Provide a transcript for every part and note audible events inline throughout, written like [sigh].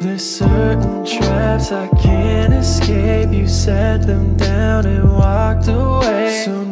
There's certain traps I can't escape. You set them down and walked away. So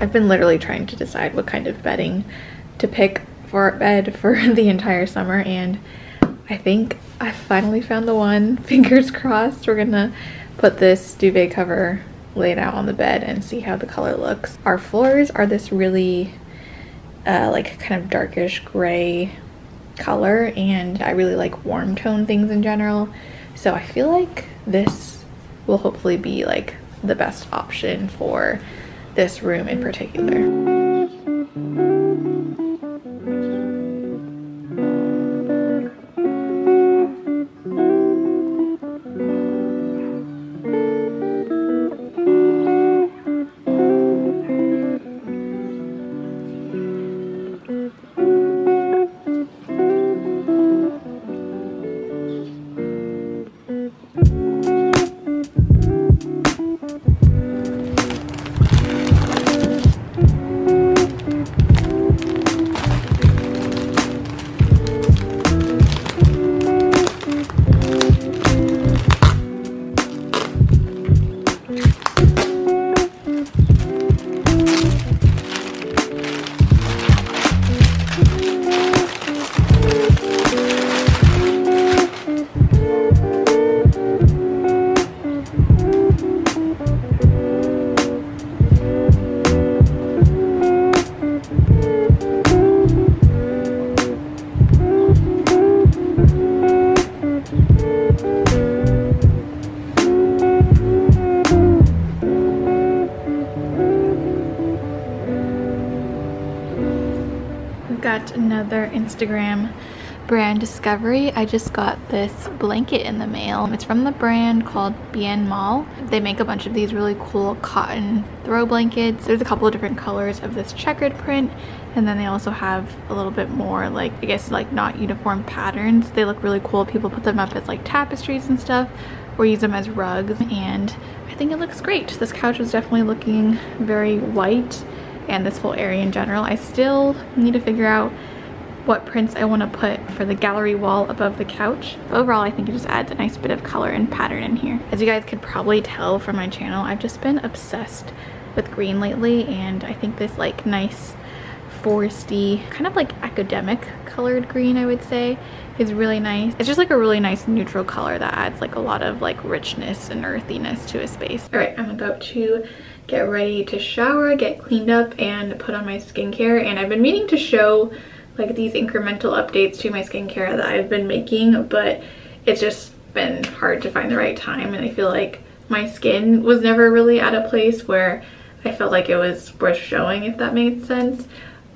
I've been literally trying to decide what kind of bedding to pick for bed for [laughs] the entire summer and I think I finally found the one. [laughs] Fingers crossed. We're gonna put this duvet cover laid out on the bed and see how the color looks. Our floors are this really uh, like kind of darkish gray color and I really like warm tone things in general. So I feel like this will hopefully be like the best option for this room in particular. Another Instagram brand discovery. I just got this blanket in the mail. It's from the brand called Bien Mal. They make a bunch of these really cool cotton throw blankets. There's a couple of different colors of this checkered print and then they also have a little bit more like I guess like not uniform patterns. They look really cool. People put them up as like tapestries and stuff or use them as rugs and I think it looks great. This couch was definitely looking very white and this whole area in general. I still need to figure out what prints I want to put for the gallery wall above the couch. Overall, I think it just adds a nice bit of color and pattern in here. As you guys could probably tell from my channel, I've just been obsessed with green lately and I think this like nice foresty, kind of like academic colored green I would say is really nice. It's just like a really nice neutral color that adds like a lot of like richness and earthiness to a space. All right, I'm about to get ready to shower, get cleaned up, and put on my skincare. And I've been meaning to show like these incremental updates to my skincare that I've been making, but it's just been hard to find the right time. And I feel like my skin was never really at a place where I felt like it was worth showing, if that made sense.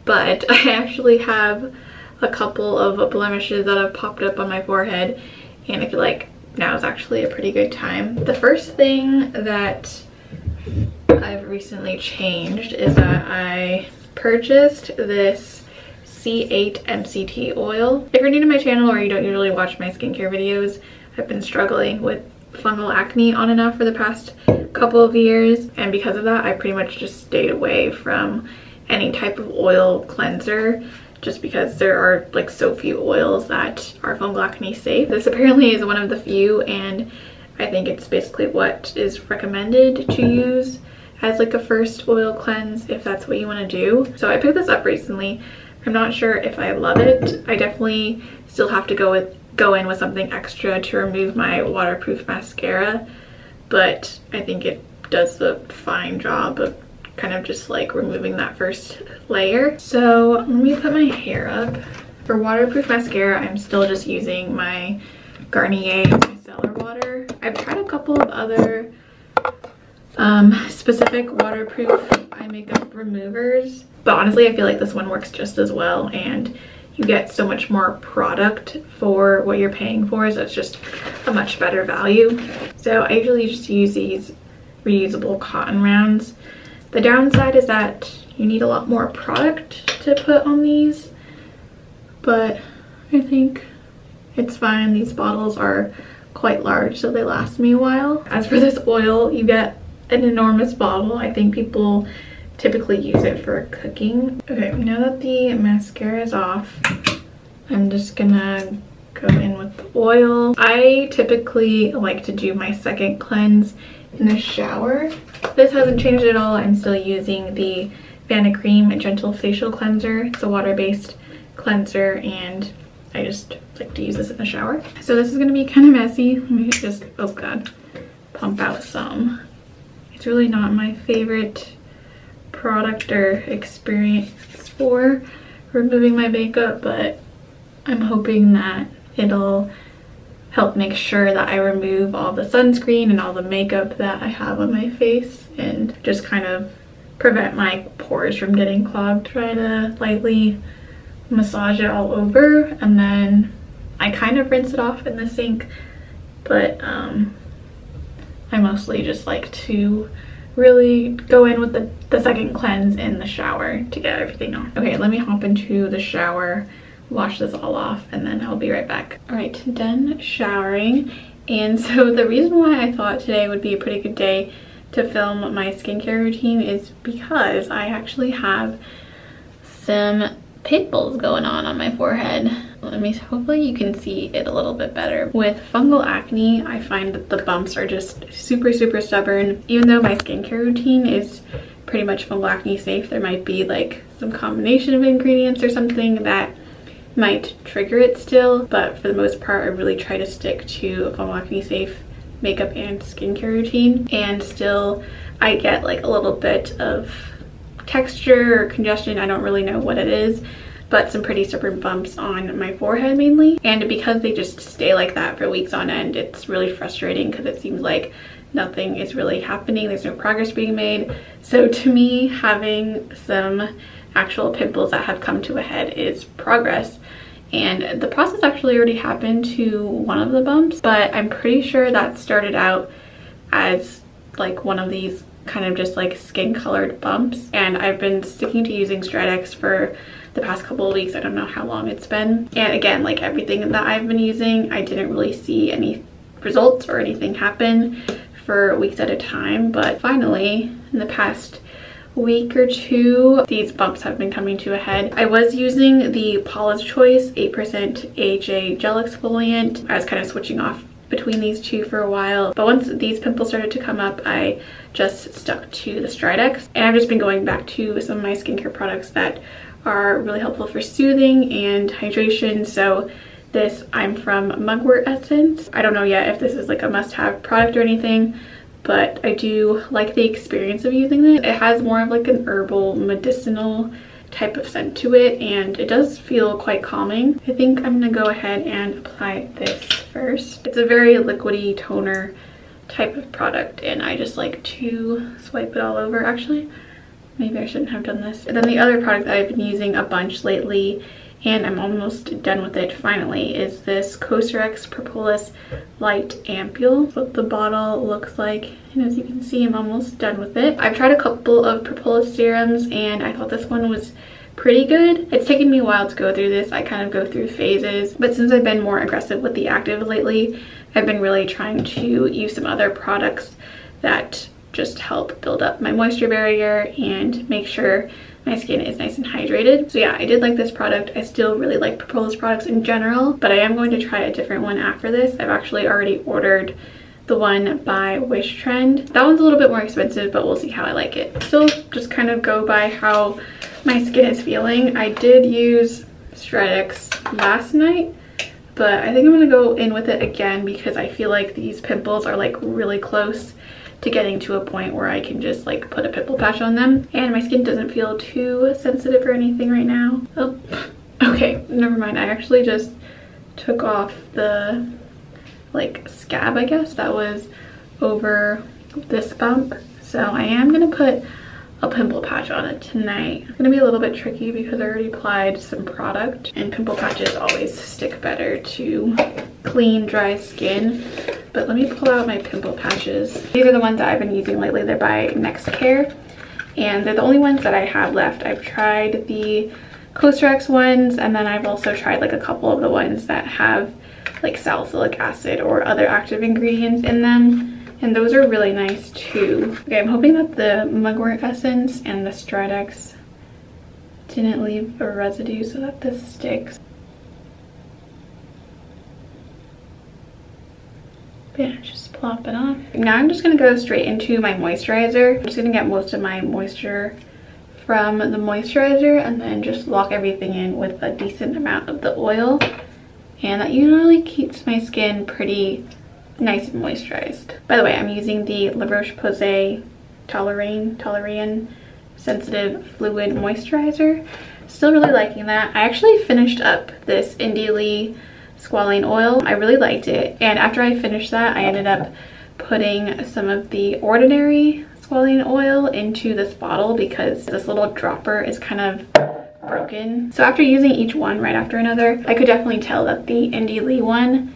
But [laughs] I actually have a couple of blemishes that have popped up on my forehead, and I feel like now is actually a pretty good time. The first thing that I've recently changed is that I purchased this C8 MCT oil. If you're new to my channel or you don't usually watch my skincare videos, I've been struggling with fungal acne on and off for the past couple of years and because of that I pretty much just stayed away from any type of oil cleanser just because there are like so few oils that are fungal acne safe. This apparently is one of the few and I think it's basically what is recommended to use as like a first oil cleanse if that's what you want to do. So I picked this up recently. I'm not sure if I love it. I definitely still have to go with go in with something extra to remove my waterproof mascara but I think it does a fine job of kind of just like removing that first layer. So let me put my hair up. For waterproof mascara, I'm still just using my Garnier Micellar Water. I've tried a couple of other um, specific waterproof eye makeup removers, but honestly, I feel like this one works just as well and you get so much more product for what you're paying for so it's just a much better value. So i usually just use these reusable cotton rounds. The downside is that you need a lot more product to put on these but i think it's fine. These bottles are quite large so they last me a while. As for this oil you get an enormous bottle i think people typically use it for cooking. Okay, now that the mascara is off, I'm just gonna go in with the oil. I typically like to do my second cleanse in the shower. This hasn't changed at all. I'm still using the Vanicream Gentle Facial Cleanser. It's a water-based cleanser and I just like to use this in the shower. So this is gonna be kind of messy. Let me just, oh god, pump out some. It's really not my favorite product or experience for removing my makeup, but I'm hoping that it'll help make sure that I remove all the sunscreen and all the makeup that I have on my face and just kind of prevent my pores from getting clogged. Try to lightly massage it all over and then I kind of rinse it off in the sink, but um, I mostly just like to really go in with the, the second cleanse in the shower to get everything off. Okay, let me hop into the shower, wash this all off, and then I'll be right back. All right, done showering. And so [laughs] the reason why I thought today would be a pretty good day to film my skincare routine is because I actually have some pimples going on on my forehead. Let me, hopefully you can see it a little bit better. With fungal acne, I find that the bumps are just super, super stubborn. Even though my skincare routine is pretty much fungal acne safe, there might be like some combination of ingredients or something that might trigger it still. But for the most part, I really try to stick to a fungal acne safe makeup and skincare routine. And still, I get like a little bit of texture or congestion. I don't really know what it is but some pretty stubborn bumps on my forehead mainly. And because they just stay like that for weeks on end, it's really frustrating because it seems like nothing is really happening. There's no progress being made. So to me, having some actual pimples that have come to a head is progress. And the process actually already happened to one of the bumps, but I'm pretty sure that started out as like one of these kind of just like skin colored bumps. And I've been sticking to using Stridex for the past couple of weeks. I don't know how long it's been. And again, like everything that I've been using, I didn't really see any results or anything happen for weeks at a time. But finally, in the past week or two, these bumps have been coming to a head. I was using the Paula's Choice 8% AHA gel exfoliant. I was kind of switching off between these two for a while. But once these pimples started to come up, I just stuck to the Stridex. And I've just been going back to some of my skincare products that are really helpful for soothing and hydration. So this I'm from Mugwort Essence. I don't know yet if this is like a must-have product or anything, but I do like the experience of using it. It has more of like an herbal medicinal type of scent to it and it does feel quite calming. I think I'm gonna go ahead and apply this first. It's a very liquidy toner type of product and I just like to swipe it all over. Actually, maybe I shouldn't have done this. And then the other product that I've been using a bunch lately and I'm almost done with it finally is this Cosrx Propolis Light Ampule. what the bottle looks like and as you can see I'm almost done with it. I've tried a couple of Propolis serums and I thought this one was pretty good. It's taken me a while to go through this. I kind of go through phases, but since I've been more aggressive with the active lately, I've been really trying to use some other products that just help build up my moisture barrier and make sure my skin is nice and hydrated. So yeah, I did like this product. I still really like Propolis products in general, but I am going to try a different one after this. I've actually already ordered the one by Wishtrend. That one's a little bit more expensive, but we'll see how I like it. Still just kind of go by how my skin is feeling. I did use Stridex last night, but I think I'm gonna go in with it again because I feel like these pimples are like really close to getting to a point where I can just like put a pimple patch on them. And my skin doesn't feel too sensitive or anything right now. Oh, [laughs] okay, never mind. I actually just took off the like scab, I guess, that was over this bump. So I am gonna put a pimple patch on it tonight. It's gonna be a little bit tricky because I already applied some product and pimple patches always stick better to clean, dry skin. But let me pull out my pimple patches. These are the ones that I've been using lately. They're by Nexcare and they're the only ones that I have left. I've tried the Cosrx ones and then I've also tried like a couple of the ones that have like salicylic acid or other active ingredients in them and those are really nice too. Okay, I'm hoping that the mugwort essence and the Stridex didn't leave a residue so that this sticks. yeah, just plop it on. Now I'm just gonna go straight into my moisturizer. I'm just gonna get most of my moisture from the moisturizer and then just lock everything in with a decent amount of the oil. And that usually keeps my skin pretty nice and moisturized. By the way, I'm using the La Roche-Posay Toleriane, Toleriane Sensitive Fluid Moisturizer. Still really liking that. I actually finished up this Indie Lee squalane oil. I really liked it. And after I finished that, I ended up putting some of the Ordinary squalane oil into this bottle because this little dropper is kind of broken. So after using each one right after another, I could definitely tell that the Indie Lee one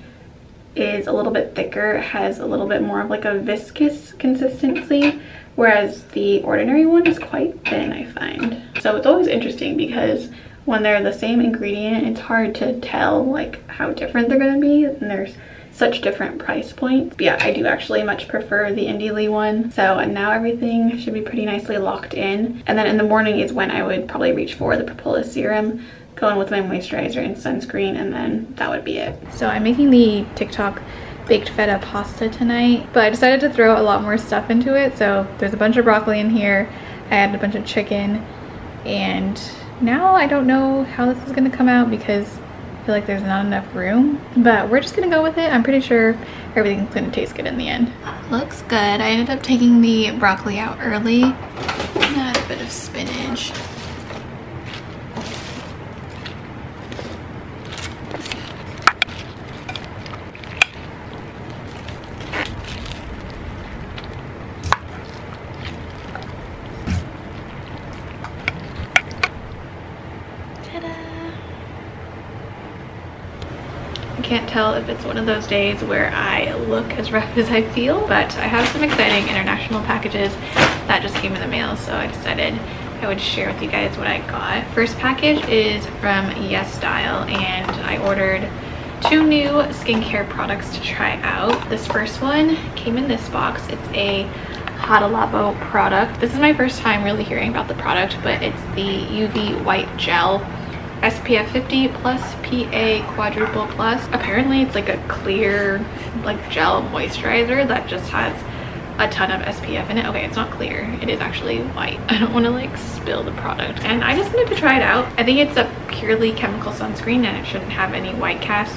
is a little bit thicker, has a little bit more of like a viscous consistency, whereas the Ordinary one is quite thin, I find. So it's always interesting because when they're the same ingredient, it's hard to tell like how different they're gonna be and there's such different price points. But yeah, I do actually much prefer the Indie Lee one. So now everything should be pretty nicely locked in. And then in the morning is when I would probably reach for the Propolis serum, go in with my moisturizer and sunscreen, and then that would be it. So I'm making the TikTok baked feta pasta tonight, but I decided to throw a lot more stuff into it. So there's a bunch of broccoli in here. I added a bunch of chicken and now I don't know how this is gonna come out because I feel like there's not enough room, but we're just gonna go with it. I'm pretty sure everything's gonna taste good in the end. Looks good. I ended up taking the broccoli out early. Add a bit of spinach. can't tell if it's one of those days where I look as rough as I feel, but I have some exciting international packages that just came in the mail, so I decided I would share with you guys what I got. First package is from YesStyle, and I ordered two new skincare products to try out. This first one came in this box. It's a Hada Labo product. This is my first time really hearing about the product, but it's the UV White Gel SPF 50 plus PA quadruple plus. Apparently it's like a clear like gel moisturizer that just has a ton of SPF in it. Okay, it's not clear. It is actually white. [laughs] I don't want to like spill the product. And I just wanted to try it out. I think it's a purely chemical sunscreen and it shouldn't have any white cast.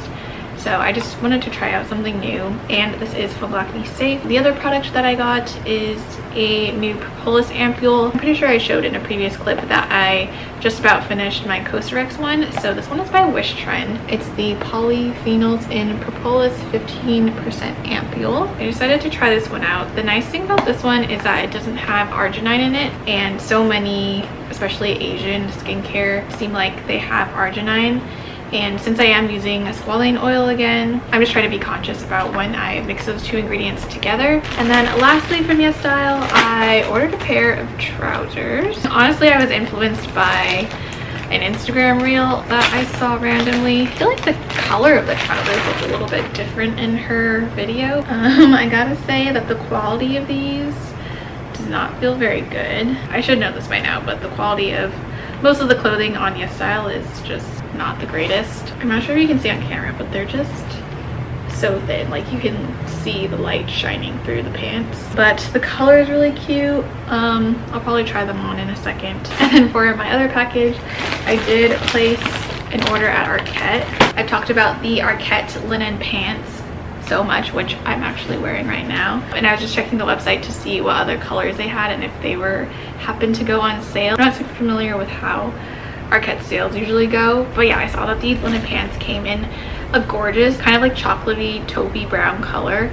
So I just wanted to try out something new and this is Full Acne Safe. The other product that I got is a new Propolis ampule. I'm pretty sure I showed in a previous clip that I just about finished my Cosrx one. So this one is by Wishtrend. It's the polyphenols in Propolis 15% ampule. I decided to try this one out. The nice thing about this one is that it doesn't have arginine in it and so many, especially Asian skincare, seem like they have arginine and since I am using a squalane oil again, I'm just trying to be conscious about when I mix those two ingredients together. And then lastly from YesStyle, I ordered a pair of trousers. Honestly, I was influenced by an Instagram reel that I saw randomly. I feel like the color of the trousers looked a little bit different in her video. [laughs] Um, I gotta say that the quality of these does not feel very good. I should know this by now, but the quality of most of the clothing on YesStyle is just not the greatest. I'm not sure if you can see on camera, but they're just so thin. Like you can see the light shining through the pants. But the color is really cute. Um i'll probably try them on in a second. [laughs] And then for my other package i did place an order at arket i talked about the arket linen pants so much which i'm actually wearing right now. And i was just checking the website to see what other colors they had and if they were happened to go on sale. I'm not super familiar with how arket sales usually go but yeah i saw that these linen pants came in a gorgeous kind of like chocolatey taupey brown color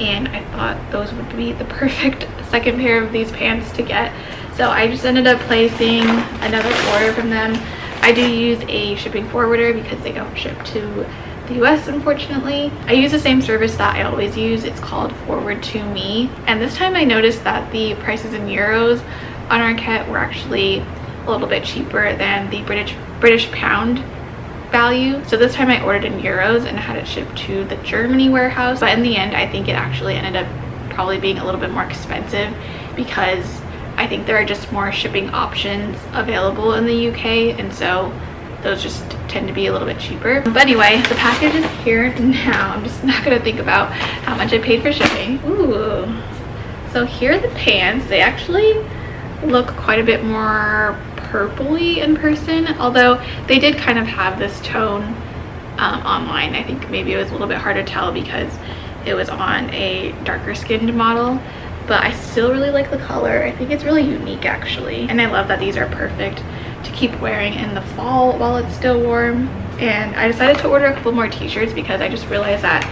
and I thought those would be the [laughs] perfect second pair of these pants to get so I just ended up placing another order from them I do use a shipping forwarder because they don't ship to the US unfortunately. I use the same service that I always use. It's called Forward2Me. And this time I noticed that the prices in euros on Arket were actually a little bit cheaper than the British British pound value. So this time I ordered in euros and had it shipped to the Germany warehouse. But in the end, I think it actually ended up probably being a little bit more expensive because I think there are just more shipping options available in the UK. And so those just tend to be a little bit cheaper. But anyway, the package is here now. I'm just not gonna think about how much I paid for shipping. Ooh. So here are the pants. They actually look quite a bit more purpley in person although they did kind of have this tone um, online i think maybe it was a little bit hard to tell because it was on a darker skinned model but i still really like the color i think it's really unique actually and i love that these are perfect to keep wearing in the fall while it's still warm and i decided to order a couple more t-shirts because i just realized that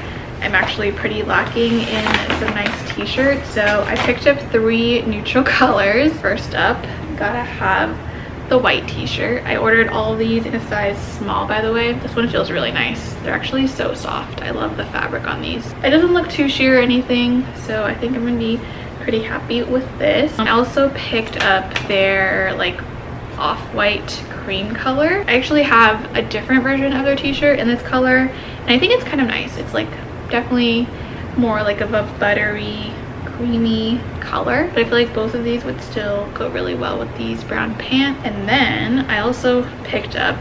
I'm actually pretty lacking in some nice t-shirts. So I picked up three neutral [laughs] colors. First up, gotta have the white t-shirt. I ordered all these in a size small, by the way. This one feels really nice. They're actually so soft. I love the fabric on these. It doesn't look too sheer or anything, so I think I'm gonna be pretty happy with this. Um, I also picked up their like off-white cream color. I actually have a different version of their t-shirt in this color, and I think it's kind of nice. It's like definitely more like of a buttery creamy color but i feel like both of these would still go really well with these brown pants and then i also picked up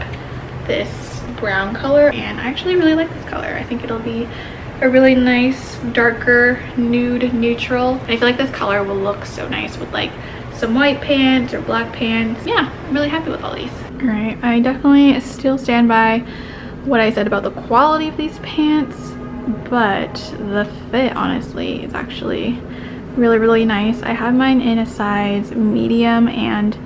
this brown color and i actually really like this color. I think it'll be a really nice darker nude neutral. I feel like this color will look so nice with like some white pants or black pants. Yeah i'm really happy with all these. All right i definitely still stand by what i said about the quality of these pants but the fit honestly is actually really really nice. I have mine in a size medium and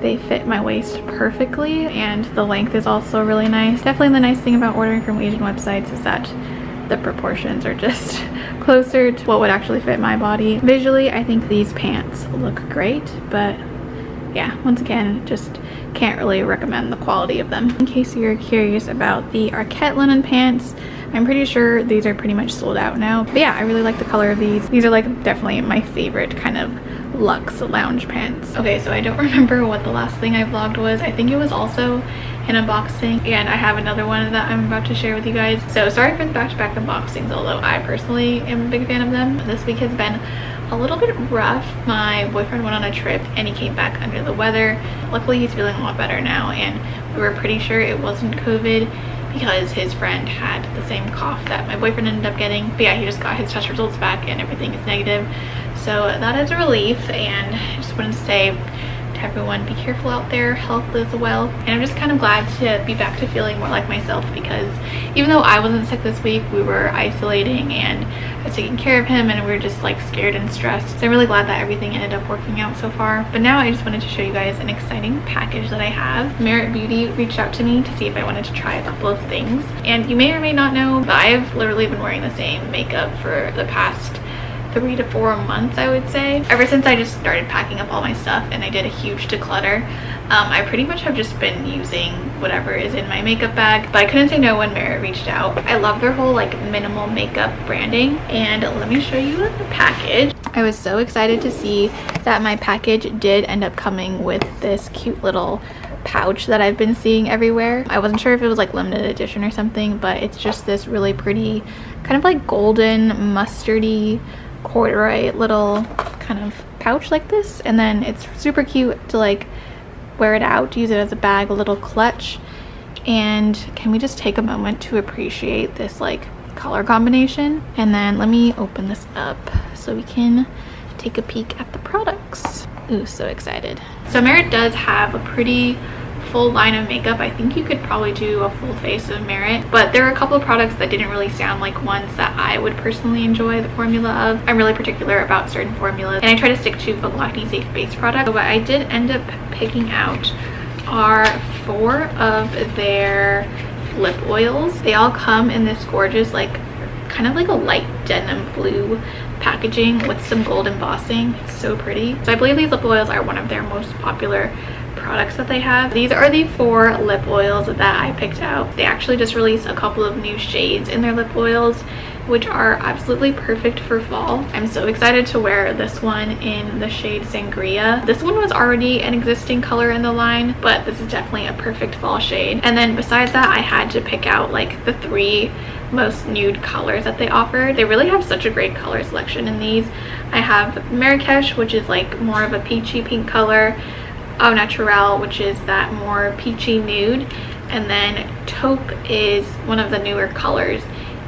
they fit my waist perfectly and the length is also really nice. Definitely the nice thing about ordering from asian websites is that the proportions are just [laughs] closer to what would actually fit my body. Visually i think these pants look great but yeah once again just can't really recommend the quality of them. In case you're curious about the arket linen pants I'm pretty sure these are pretty much sold out now. But yeah, I really like the color of these. These are like definitely my favorite kind of luxe lounge pants. Okay, so I don't [laughs] remember what the last thing I vlogged was. I think it was also an unboxing and I have another one that I'm about to share with you guys. So sorry for the back-to-back -back unboxings, although I personally am a big fan of them. This week has been a little bit rough. My boyfriend went on a trip and he came back under the weather. Luckily he's feeling a lot better now and we were pretty sure it wasn't COVID because his friend had the same cough that my boyfriend ended up getting. But yeah, he just got his test results back and everything is negative. So that is a relief and I just wanted to say everyone, be careful out there, health is well. And I'm just kind of glad to be back to feeling more like myself because even though I wasn't sick this week, we were isolating and I was taking care of him and we were just like scared and stressed. So I'm really glad that everything ended up working out so far. But now I just wanted to show you guys an exciting package that I have. Merit Beauty reached out to me to see if I wanted to try a couple of things. And you may or may not know, but I've literally been wearing the same makeup for the past three to four months I would say. Ever since I just started packing up all my stuff and I did a huge declutter, um, I pretty much have just been using whatever is in my makeup bag. But I couldn't say no when Merit reached out. I love their whole like minimal makeup branding and let me show you the package. I was so excited to see that my package did end up coming with this cute little pouch that I've been seeing everywhere. I wasn't sure if it was like limited edition or something, but it's just this really pretty kind of like golden mustardy corduroy little kind of pouch like this. And then it's super cute to like wear it out, use it as a bag, a little clutch. And can we just take a moment to appreciate this like color combination? And then let me open this up so we can take a peek at the products. Ooh, so excited. So Merit does have a pretty full line of makeup. I think you could probably do a full face of Merit, but there are a couple of products that didn't really sound like ones that I would personally enjoy the formula of. I'm really particular about certain formulas and I try to stick to the acne safe base product. But what I did end up picking out are four of their lip oils. They all come in this gorgeous like kind of like a light denim blue packaging with some gold embossing. It's so pretty. So I believe these lip oils are one of their most popular products that they have. These are the four lip oils that I picked out. They actually just released a couple of new shades in their lip oils which are absolutely perfect for fall. I'm so excited to wear this one in the shade Sangria. This one was already an existing color in the line, but this is definitely a perfect fall shade. And then besides that, I had to pick out like the three most nude colors that they offered. They really have such a great color selection in these. I have Marrakesh, which is like more of a peachy pink color, Au Naturel, which is that more peachy nude, and then Taupe is one of the newer colors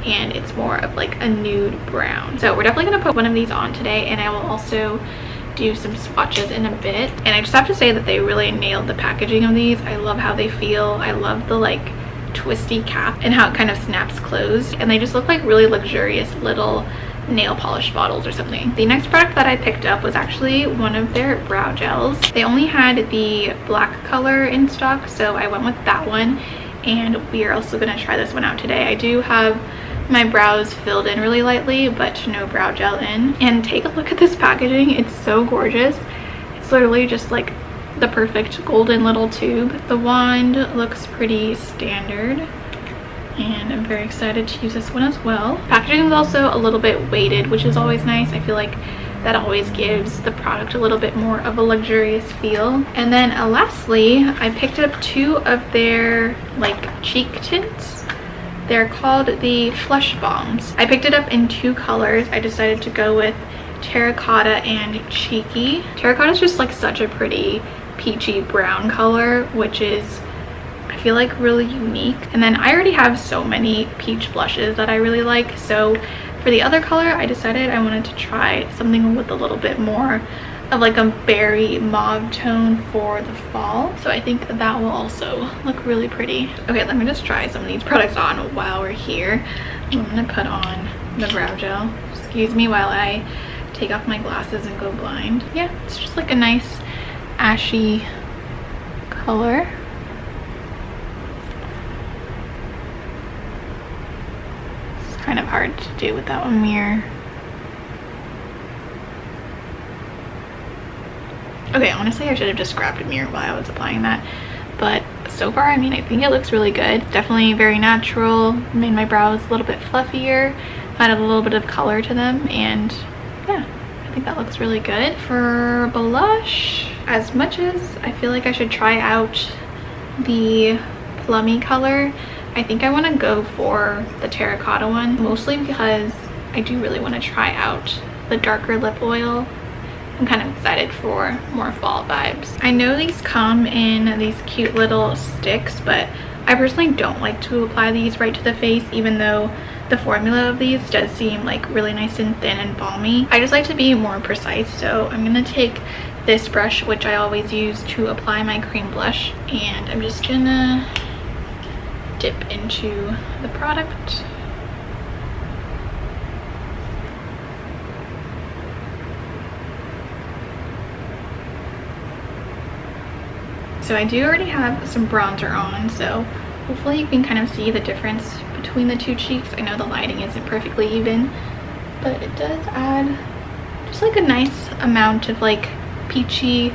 and it's more of like a nude brown. So we're definitely gonna put one of these on today and I will also do some swatches in a bit. And I just have to say that they really nailed the packaging of these. I love how they feel. I love the like twisty cap and how it kind of snaps closed. And they just look like really luxurious little nail polish bottles or something. The next product that I picked up was actually one of their brow gels. They only had the black color in stock, so I went with that one. And we are also gonna try this one out today. I do have my brows filled in really lightly but no brow gel in and take a look at this packaging it's so gorgeous it's literally just like the perfect golden little tube the wand looks pretty standard and I'm very excited to use this one as well. Packaging is also a little bit weighted, which is always nice. I feel like that always gives the product a little bit more of a luxurious feel. And then uh, lastly, I picked up two of their like cheek tints they're called the Flush Bombs. I picked it up in two colors. I decided to go with Terracotta and Cheeky. Terracotta is just like such a pretty peachy brown color, which is feel like really unique. And then I already have so many peach blushes that I really like. So for the other color, I decided I wanted to try something with a little bit more of like a berry mauve tone for the fall. So I think that will also look really pretty. Okay, let me just try some of these products on while we're here. I'm gonna put on the brow gel. Excuse me while I take off my glasses and go blind. Yeah, it's just like a nice ashy color. It's kind of hard to do without a mirror. Okay, honestly, I should have just grabbed a mirror while I was applying that. But so far, I mean, I think it looks really good. Definitely very natural. Made my brows a little bit fluffier. Added a little bit of color to them. And yeah, I think that looks really good. For blush, as much as I feel like I should try out the plummy color, I think I want to go for the terracotta one. Mostly because I do really want to try out the darker lip oil I'm kind of excited for more fall vibes. I know these come in these cute little sticks, but I personally don't like to apply these right to the face, even though the formula of these does seem like really nice and thin and balmy. I just like to be more precise, so I'm gonna take this brush, which I always use to apply my cream blush, and I'm just gonna dip into the product. So I do already have some bronzer on, so hopefully you can kind of see the difference between the two cheeks. I know the lighting isn't perfectly even, but it does add just like a nice amount of like peachy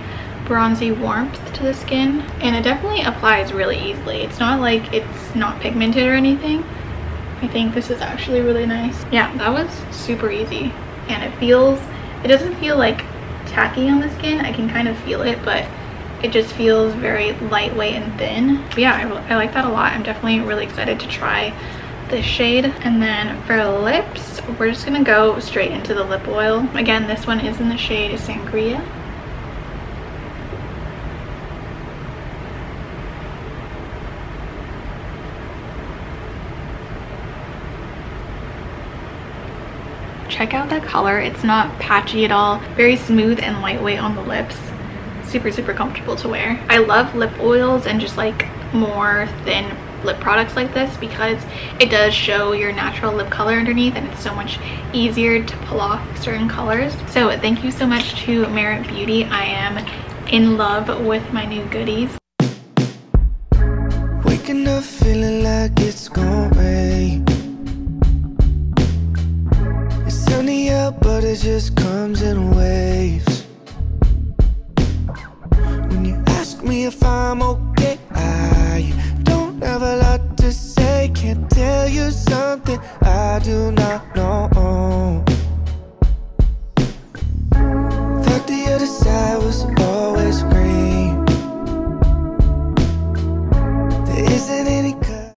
bronzy warmth to the skin and it definitely applies really easily it's not like it's not pigmented or anything i think this is actually really nice yeah that was super easy and it feels it doesn't feel like tacky on the skin i can kind of feel it but it just feels very lightweight and thin. But yeah, I, I like that a lot. I'm definitely really excited to try this shade. And then for lips, we're just gonna go straight into the lip oil. Again, this one is in the shade Sangria. Check out that color. It's not patchy at all. Very smooth and lightweight on the lips. Super super comfortable to wear. I love lip oils and just like more thin lip products like this because it does show your natural lip color underneath and it's so much easier to pull off certain colors. So thank you so much to merit beauty. I am in love with my new goodies. Waking up feeling like it's gonna rain up, but it just comes in waves. When you ask me if I'm okay, I don't have a lot to say. Can't tell you something I do not know. Thought the other side was.